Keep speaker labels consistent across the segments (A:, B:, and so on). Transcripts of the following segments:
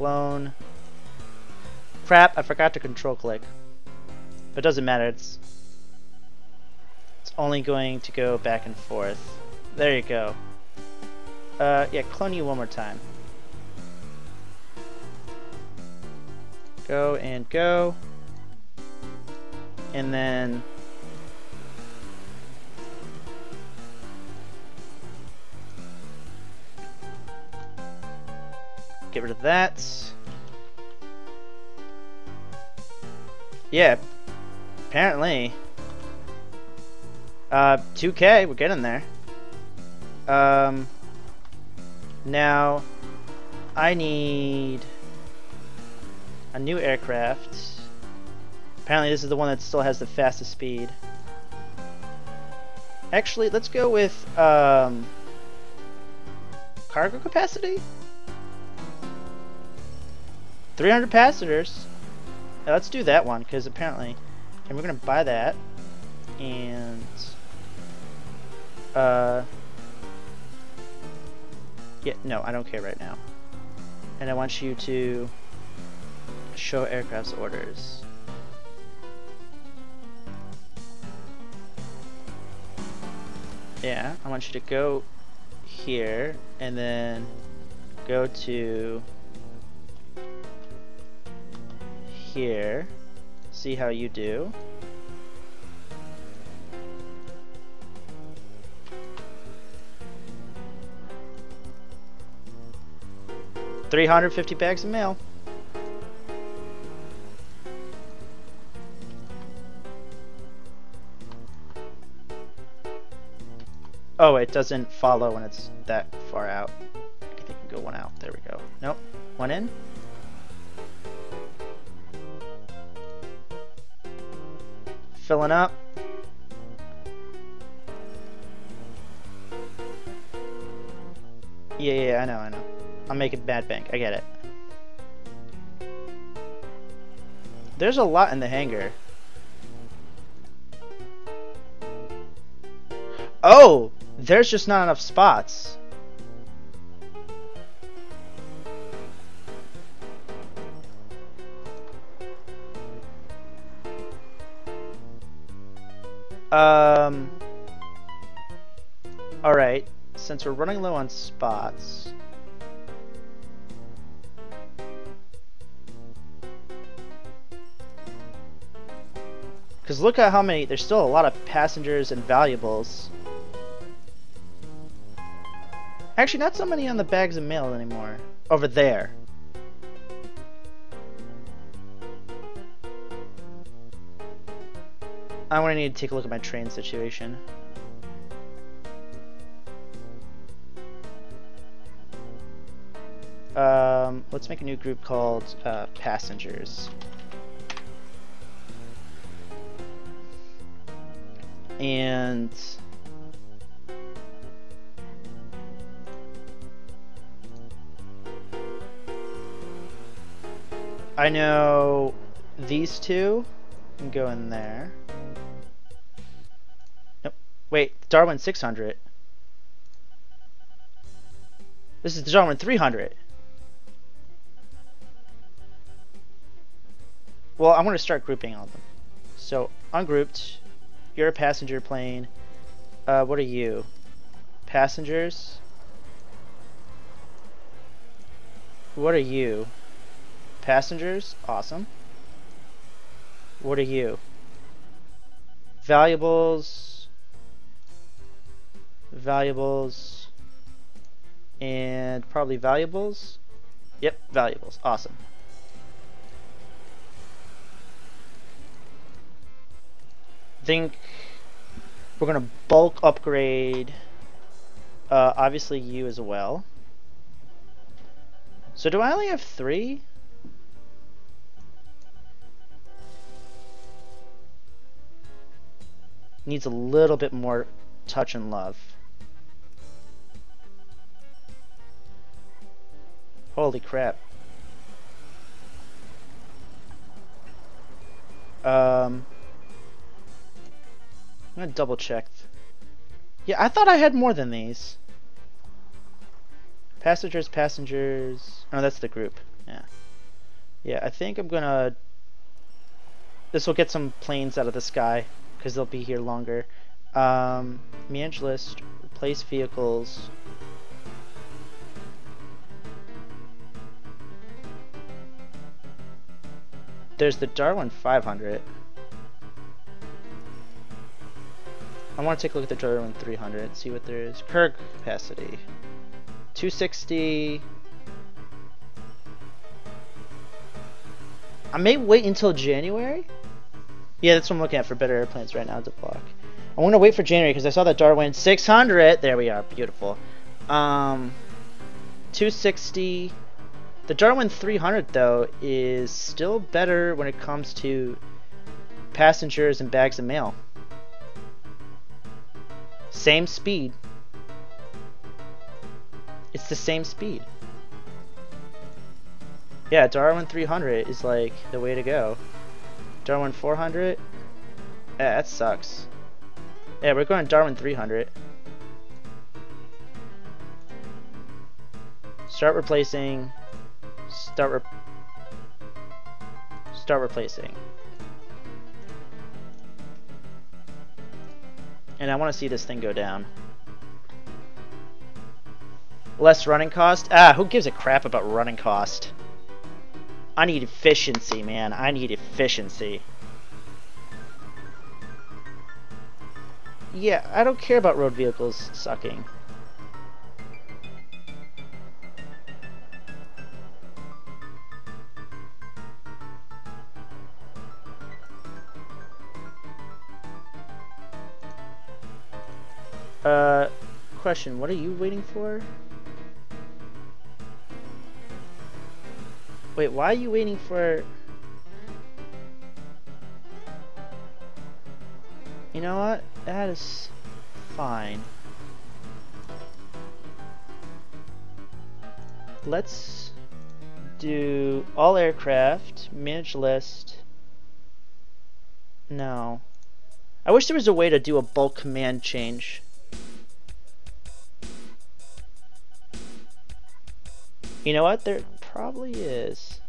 A: clone. Crap, I forgot to control click. But it doesn't matter, it's it's only going to go back and forth. There you go. Uh, yeah, clone you one more time. Go and go. And then... Get rid of that. Yeah, apparently. Uh, 2K, we're getting there. Um, now, I need a new aircraft. Apparently this is the one that still has the fastest speed. Actually, let's go with um, cargo capacity? 300 passengers. Now let's do that one, because apparently... And we're to buy that. And... Uh... Yeah, no, I don't care right now. And I want you to show aircraft's orders. Yeah, I want you to go here and then go to here, see how you do. Three hundred fifty bags of mail. Oh, it doesn't follow when it's that far out. I think you can go one out. There we go. Nope. One in. Filling up. Yeah, yeah, I know, I know. I'm making bad bank. I get it. There's a lot in the hangar. Oh! There's just not enough spots. Um. Alright, since we're running low on spots. Because look at how many, there's still a lot of passengers and valuables. Actually, not so many on the bags of mail anymore. Over there. I'm gonna need to take a look at my train situation. Um, let's make a new group called uh, Passengers. And I know these two can go in there. Wait, Darwin 600. This is the Darwin 300. Well, I'm going to start grouping all of them. So, ungrouped. You're a passenger plane. Uh, what are you? Passengers? What are you? Passengers, awesome. What are you? Valuables, valuables, and probably valuables. Yep, valuables, awesome. think we're gonna bulk upgrade uh, obviously you as well. So do I only have three? needs a little bit more touch and love. Holy crap. Um, I'm gonna double check. Yeah, I thought I had more than these. Passengers, passengers. Oh, that's the group. Yeah. Yeah, I think I'm gonna. This will get some planes out of the sky because they'll be here longer. Um, manage list, replace vehicles. There's the Darwin 500. I want to take a look at the Darwin 300, see what there is. Current capacity. 260. I may wait until January. Yeah, that's what I'm looking at for better airplanes right now to block. I want to wait for January because I saw that Darwin 600. There we are, beautiful. Um, 260. The Darwin 300 though is still better when it comes to passengers and bags of mail. Same speed. It's the same speed. Yeah, Darwin 300 is like the way to go. Darwin 400? Yeah, eh, that sucks. Yeah, we're going Darwin 300. Start replacing. Start re Start replacing. And I want to see this thing go down. Less running cost? Ah, who gives a crap about running cost? I need efficiency, man. I need efficiency. Yeah, I don't care about road vehicles sucking. Uh, question, what are you waiting for? Wait, why are you waiting for... You know what? That is fine. Let's do all aircraft, manage list. No. I wish there was a way to do a bulk command change. You know what? There probably is.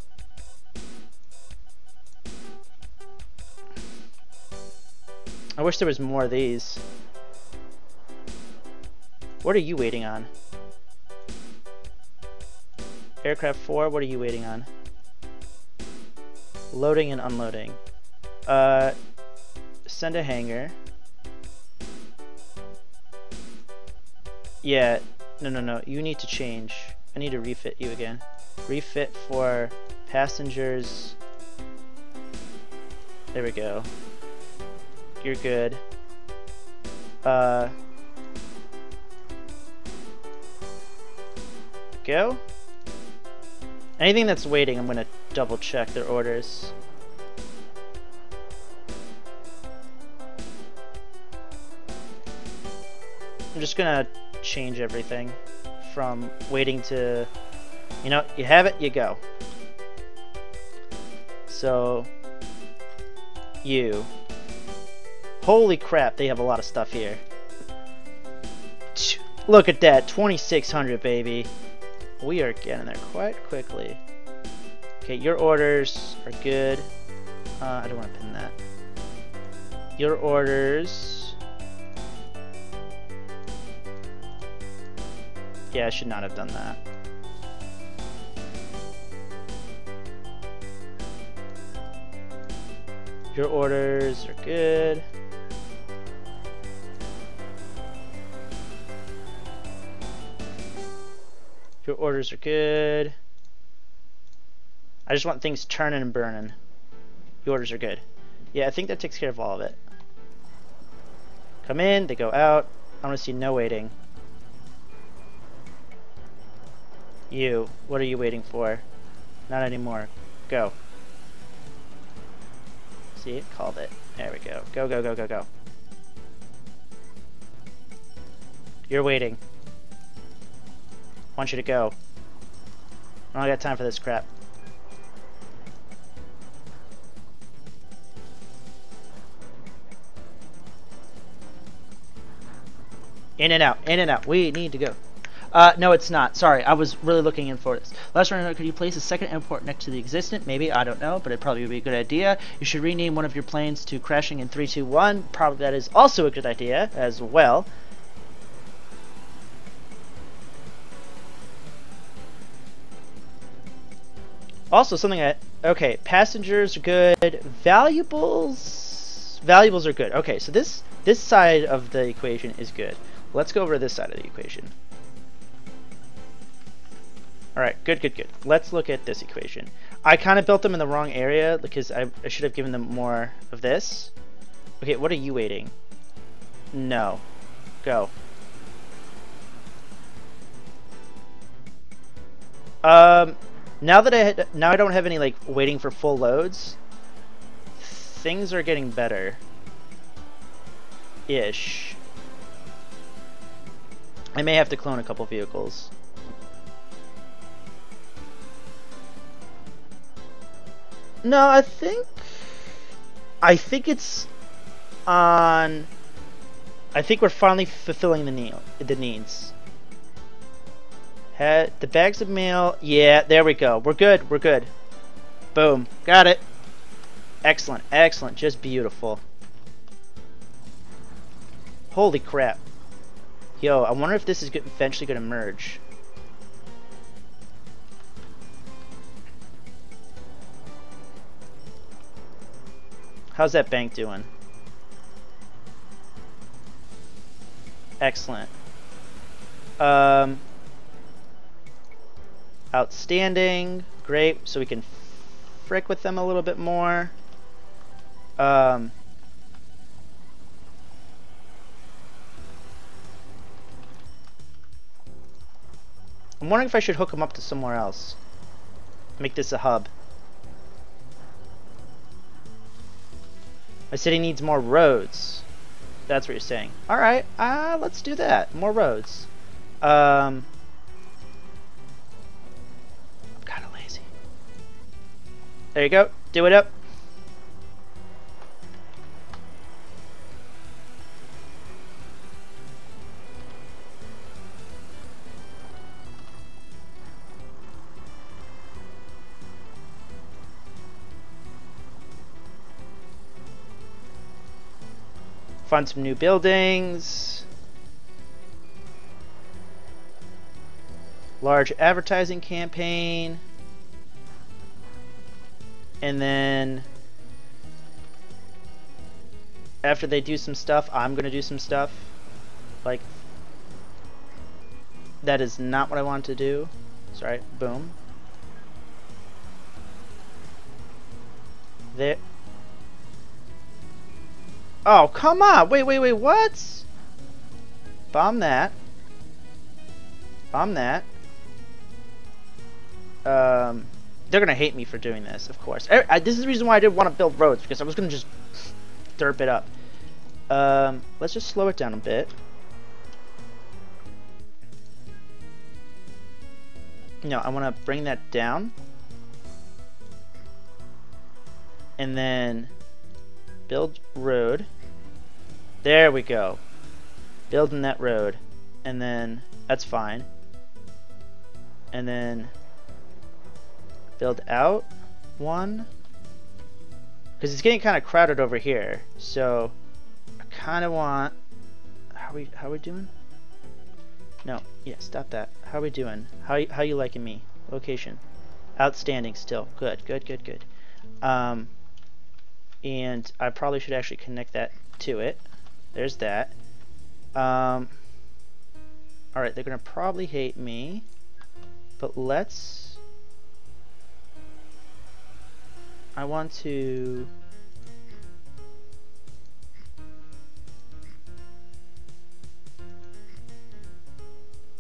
A: I wish there was more of these. What are you waiting on? Aircraft 4, what are you waiting on? Loading and unloading. Uh, send a hangar. Yeah, no, no, no, you need to change. I need to refit you again. Refit for passengers. There we go. You're good. Uh, go. Anything that's waiting, I'm gonna double check their orders. I'm just gonna change everything from waiting to, you know, you have it, you go. So, you. Holy crap, they have a lot of stuff here. Look at that, 2600 baby. We are getting there quite quickly. Okay, your orders are good. Uh, I don't want to pin that. Your orders Yeah, I should not have done that. Your orders are good. Your orders are good. I just want things turning and burning. Your orders are good. Yeah, I think that takes care of all of it. Come in, they go out. I want to see no waiting. You, what are you waiting for? Not anymore. Go. See it? Called it. There we go. Go, go, go, go, go. You're waiting. I want you to go. I don't got time for this crap. In and out, in and out. We need to go. Uh, no, it's not. Sorry, I was really looking in for this. Last round, could you place a second airport next to the existent? Maybe, I don't know, but it probably would be a good idea. You should rename one of your planes to crashing in 321. Probably that is also a good idea as well. Also, something I... Okay, passengers are good. Valuables... Valuables are good. Okay, so this this side of the equation is good. Let's go over this side of the equation. Alright, good, good, good. Let's look at this equation. I kind of built them in the wrong area because I, I should have given them more of this. Okay, what are you waiting? No. Go. Um, now that I had, now I don't have any like waiting for full loads, things are getting better. Ish. I may have to clone a couple vehicles. No, I think I think it's on I think we're finally fulfilling the need the needs. Had the bags of mail. Yeah, there we go. We're good. We're good. Boom. Got it. Excellent. Excellent. Just beautiful. Holy crap. Yo, I wonder if this is eventually going to merge. How's that bank doing? Excellent. Um, outstanding. Great. So we can frick with them a little bit more. Um, I'm wondering if I should hook them up to somewhere else. Make this a hub. My city needs more roads. That's what you're saying. Alright, uh, let's do that. More roads. Um, I'm kind of lazy. There you go. Do it up. Find some new buildings. Large advertising campaign. And then after they do some stuff, I'm going to do some stuff. Like, that is not what I want to do. Sorry, boom. There, Oh, come on! Wait, wait, wait, what? Bomb that. Bomb that. Um, they're gonna hate me for doing this, of course. I, I, this is the reason why I didn't want to build roads, because I was gonna just derp it up. Um, let's just slow it down a bit. No, I want to bring that down. And then build road. There we go. Building that road. And then, that's fine. And then, build out one. Because it's getting kind of crowded over here. So, I kind of want, how we, how we doing? No, yeah, stop that. How are we doing? How, how you liking me? Location. Outstanding still. Good, good, good, good. Um, and I probably should actually connect that to it. There's that. Um, Alright, they're going to probably hate me, but let's... I want to...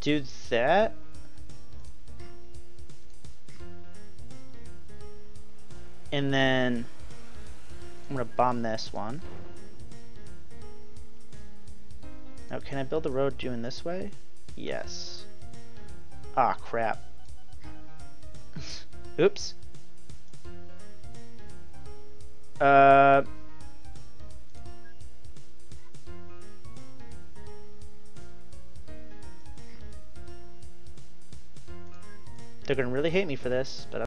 A: do that. And then I'm gonna bomb this one. Now, can I build the road doing this way? Yes. Ah, crap. Oops. Uh... They're gonna really hate me for this, but